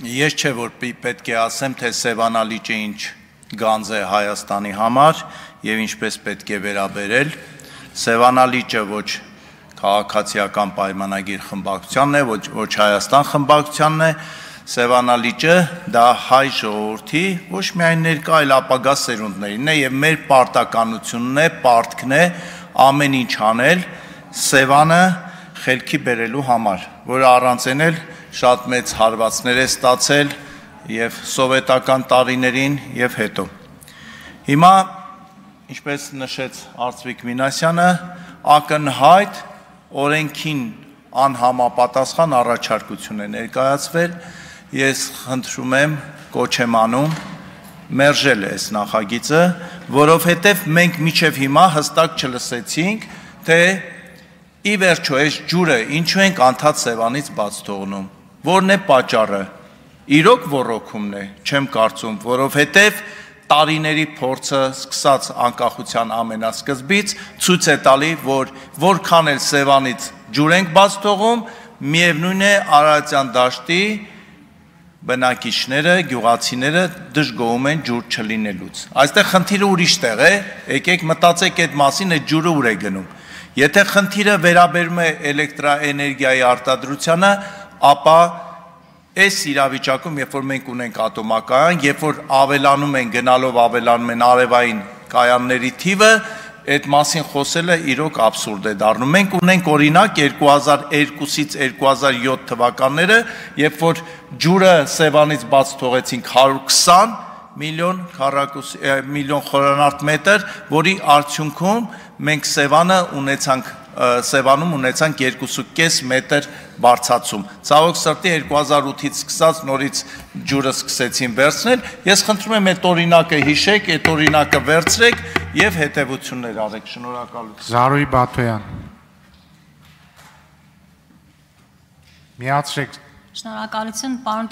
Ես չէ որ պետք է ասեմ, թե Սևանալիճը ինչ գանձ է Հայաստանի համար եւ ինչպես պետք է վերաբերել։ Սևանալիճը ոչ քաղաքացիական պայմանագիր խմբակցությանն է, ոչ ոչ Հայաստան խմբակցությանն է, Սևանալիճը դա հայ ժողովրդի ոչ միայն ներկա, այլ ապագա սերունդներինն է եւ մեր պարտականությունն է, պարտքն է ամեն ինչ անել Սևանը խելքի բերելու համար, որը առանց այն էլ շատ մեծ հարվածներ է ստացել եւ սովետական տարիներին եւ հետո։ Հիմա ինչպես նշեց Արծվիկ Մինասյանը, ակնհայտ օրենքին անհամապատասխան առաջարկություն է ներկայացվել ես խնդրում եմ կոչ եմ անում մերժել այս նախագիծը, որովհետև մենք միջև հիմա հստակ չլսեցինք, թե ի վերջո այս ջուրը ինչու ենք անդադ Սևանից բաց թողնում, որն է պատճառը։ Իրոք ռոռոքումն է, չեմ կարծում, որովհետև տարիների փորձը սկսած անկախության ամենասկզբից ցույց է տալի, որ որքան էլ Սևանից ջուր ենք բաց թողում, միևնույն է Արարատյան դաշտի բնակիչները, գյուղացիները դժգոհում են ջուր չլինելուց։ Այստեղ խնդիրը ուրիշ տեղ է, եկեք մտածեք այդ մասին, այդ ջուրը ուր է գնում։ Եթե խնդիրը վերաբերում է էլեկտրաէներգիայի արտադրությանը, ապա այս իրավիճակում, երբ որ մենք ունենք ատոմակայան, երբ որ ավելանում են գնալով ավելանում են արևային կայանների թիվը, այդ մասին խոսելը իրոք абսուրդ է դառնում։ Մենք ունենք օրինակ 2002-ից 2007 թվականները, երբ որ ջուրը Սևանից բաց թողեցինք 120 միլիոն քառակուս միլիոն խորանարդ մետր, որի արդյունքում մենք Սևանը ունեցանք Սևանում ունեցանք 2.5 մետր բարձացում։ Ցավոք սրտի 2008-ից սկսած նորից ջուրը սկսեցին վերցնել։ Ես խնդրում եմ այդ օրինակը հիշեք, այդ օրինակը վերցրեք եւ հետեւություններ արեք։ Շնորհակալություն։ Զարուհի Բաթոյան։ Միացրեք Շնորհակալություն, պարոն